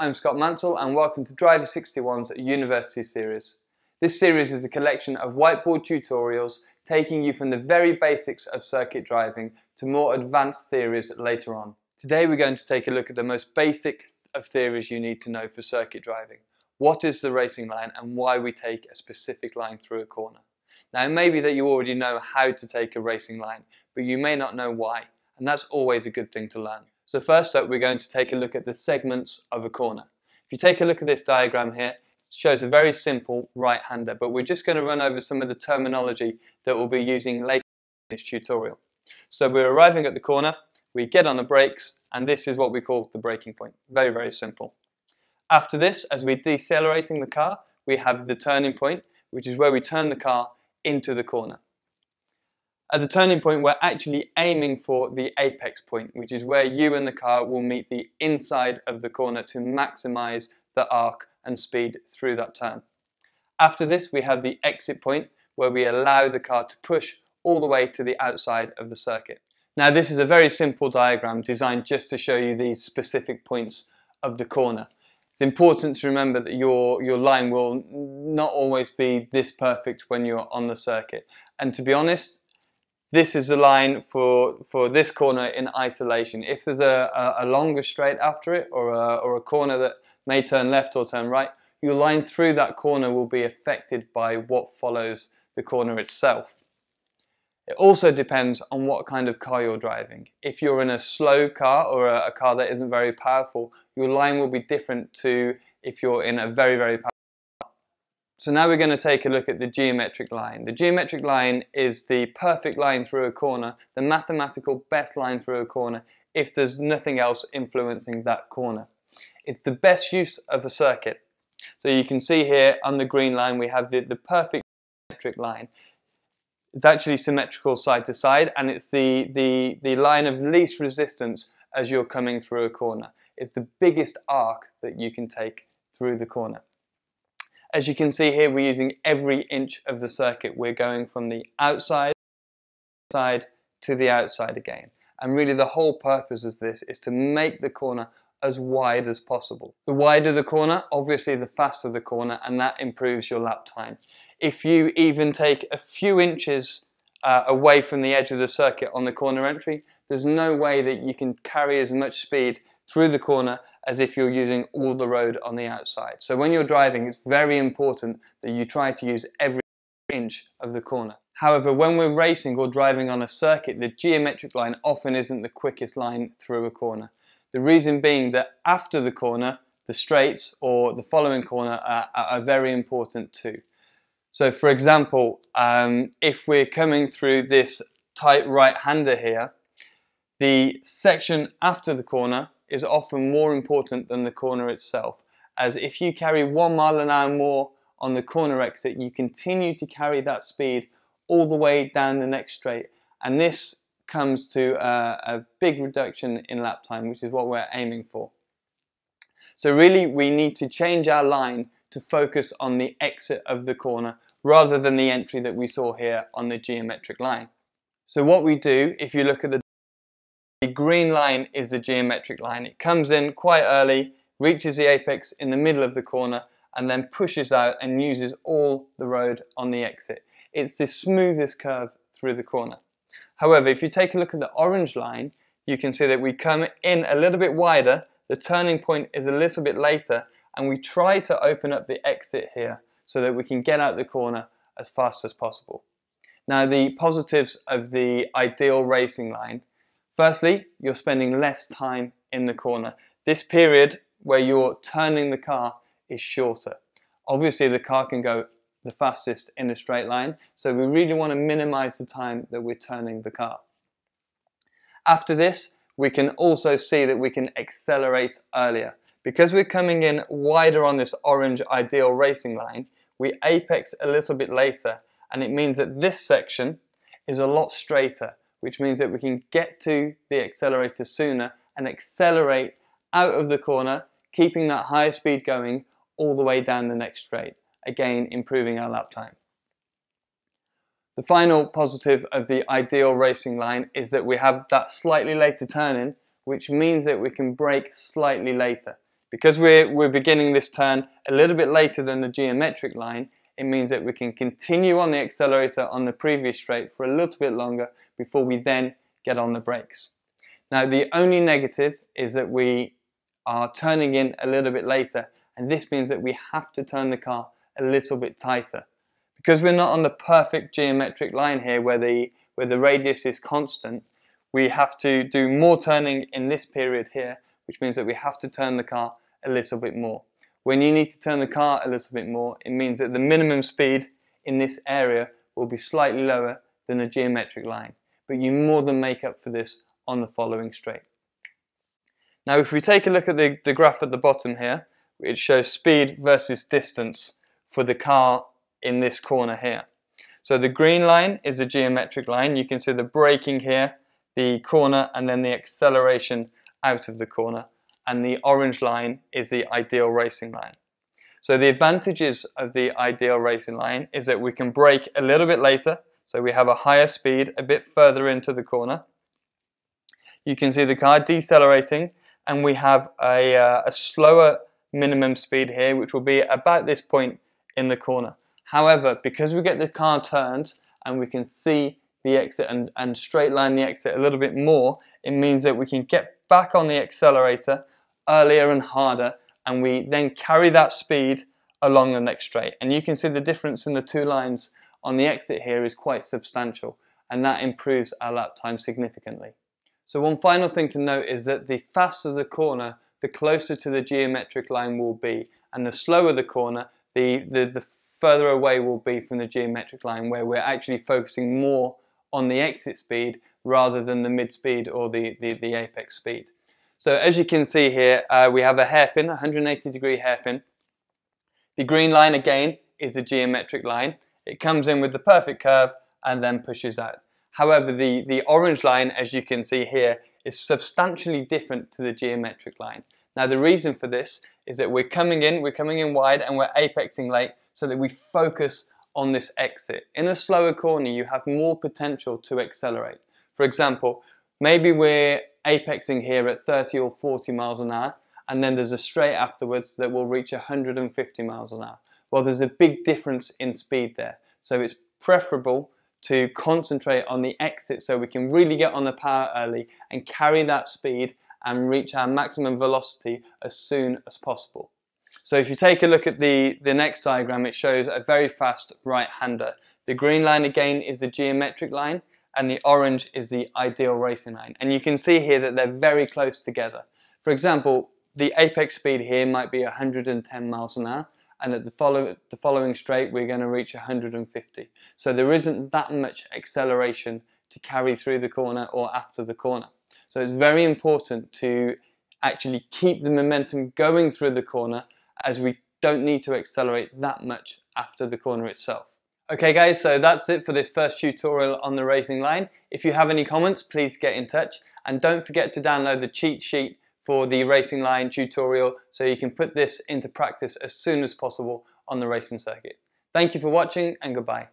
I'm Scott Mansell and welcome to Driver 61's University Series. This series is a collection of whiteboard tutorials taking you from the very basics of circuit driving to more advanced theories later on. Today we're going to take a look at the most basic of theories you need to know for circuit driving. What is the racing line and why we take a specific line through a corner. Now it may be that you already know how to take a racing line, but you may not know why, and that's always a good thing to learn. So first up, we're going to take a look at the segments of a corner. If you take a look at this diagram here, it shows a very simple right-hander, but we're just going to run over some of the terminology that we'll be using later in this tutorial. So we're arriving at the corner, we get on the brakes, and this is what we call the braking point. Very, very simple. After this, as we're decelerating the car, we have the turning point, which is where we turn the car into the corner. At the turning point, we're actually aiming for the apex point, which is where you and the car will meet the inside of the corner to maximize the arc and speed through that turn. After this, we have the exit point, where we allow the car to push all the way to the outside of the circuit. Now, this is a very simple diagram designed just to show you these specific points of the corner. It's important to remember that your, your line will not always be this perfect when you're on the circuit. And to be honest, this is the line for, for this corner in isolation. If there's a, a, a longer straight after it or a, or a corner that may turn left or turn right, your line through that corner will be affected by what follows the corner itself. It also depends on what kind of car you're driving. If you're in a slow car or a, a car that isn't very powerful, your line will be different to if you're in a very, very powerful so now we're going to take a look at the geometric line. The geometric line is the perfect line through a corner, the mathematical best line through a corner if there's nothing else influencing that corner. It's the best use of a circuit. So you can see here on the green line we have the, the perfect geometric line. It's actually symmetrical side to side and it's the, the, the line of least resistance as you're coming through a corner. It's the biggest arc that you can take through the corner. As you can see here, we're using every inch of the circuit. We're going from the outside side to the outside again. And really the whole purpose of this is to make the corner as wide as possible. The wider the corner, obviously the faster the corner, and that improves your lap time. If you even take a few inches uh, away from the edge of the circuit on the corner entry, there's no way that you can carry as much speed through the corner as if you're using all the road on the outside. So when you're driving, it's very important that you try to use every inch of the corner. However, when we're racing or driving on a circuit, the geometric line often isn't the quickest line through a corner. The reason being that after the corner, the straights or the following corner are, are very important too. So for example, um, if we're coming through this tight right-hander here, the section after the corner is often more important than the corner itself, as if you carry one mile an hour more on the corner exit, you continue to carry that speed all the way down the next straight. And this comes to a, a big reduction in lap time, which is what we're aiming for. So really, we need to change our line to focus on the exit of the corner rather than the entry that we saw here on the geometric line. So what we do, if you look at the the green line is the geometric line. It comes in quite early, reaches the apex in the middle of the corner, and then pushes out and uses all the road on the exit. It's the smoothest curve through the corner. However, if you take a look at the orange line, you can see that we come in a little bit wider, the turning point is a little bit later, and we try to open up the exit here so that we can get out the corner as fast as possible. Now the positives of the ideal racing line Firstly, you're spending less time in the corner. This period where you're turning the car is shorter. Obviously, the car can go the fastest in a straight line, so we really want to minimize the time that we're turning the car. After this, we can also see that we can accelerate earlier. Because we're coming in wider on this orange ideal racing line, we apex a little bit later, and it means that this section is a lot straighter which means that we can get to the accelerator sooner and accelerate out of the corner, keeping that higher speed going all the way down the next straight, again improving our lap time. The final positive of the ideal racing line is that we have that slightly later turn in, which means that we can brake slightly later. Because we're, we're beginning this turn a little bit later than the geometric line, it means that we can continue on the accelerator on the previous straight for a little bit longer before we then get on the brakes. Now the only negative is that we are turning in a little bit later and this means that we have to turn the car a little bit tighter. Because we're not on the perfect geometric line here where the, where the radius is constant, we have to do more turning in this period here, which means that we have to turn the car a little bit more. When you need to turn the car a little bit more, it means that the minimum speed in this area will be slightly lower than a geometric line, but you more than make up for this on the following straight. Now if we take a look at the, the graph at the bottom here, it shows speed versus distance for the car in this corner here. So the green line is a geometric line. You can see the braking here, the corner, and then the acceleration out of the corner. And the orange line is the ideal racing line. So the advantages of the ideal racing line is that we can brake a little bit later. So we have a higher speed a bit further into the corner. You can see the car decelerating and we have a, uh, a slower minimum speed here which will be about this point in the corner. However, because we get the car turned and we can see the exit and, and straight line the exit a little bit more, it means that we can get back on the accelerator earlier and harder and we then carry that speed along the next straight. And you can see the difference in the two lines on the exit here is quite substantial and that improves our lap time significantly. So one final thing to note is that the faster the corner, the closer to the geometric line will be and the slower the corner, the, the, the further away will be from the geometric line where we're actually focusing more on the exit speed rather than the mid speed or the, the, the apex speed. So as you can see here, uh, we have a hairpin, 180 degree hairpin. The green line again is a geometric line. It comes in with the perfect curve and then pushes out. However, the, the orange line, as you can see here, is substantially different to the geometric line. Now the reason for this is that we're coming in, we're coming in wide and we're apexing late so that we focus on this exit. In a slower corner, you have more potential to accelerate. For example, maybe we're apexing here at 30 or 40 miles an hour, and then there's a straight afterwards that will reach 150 miles an hour. Well, there's a big difference in speed there. So it's preferable to concentrate on the exit so we can really get on the power early and carry that speed and reach our maximum velocity as soon as possible. So if you take a look at the, the next diagram, it shows a very fast right-hander. The green line again is the geometric line and the orange is the ideal racing line. And you can see here that they're very close together. For example, the apex speed here might be 110 miles an hour and at the, follow, the following straight we're going to reach 150. So there isn't that much acceleration to carry through the corner or after the corner. So it's very important to actually keep the momentum going through the corner as we don't need to accelerate that much after the corner itself. Okay guys, so that's it for this first tutorial on the racing line. If you have any comments, please get in touch. And don't forget to download the cheat sheet for the racing line tutorial so you can put this into practice as soon as possible on the racing circuit. Thank you for watching and goodbye.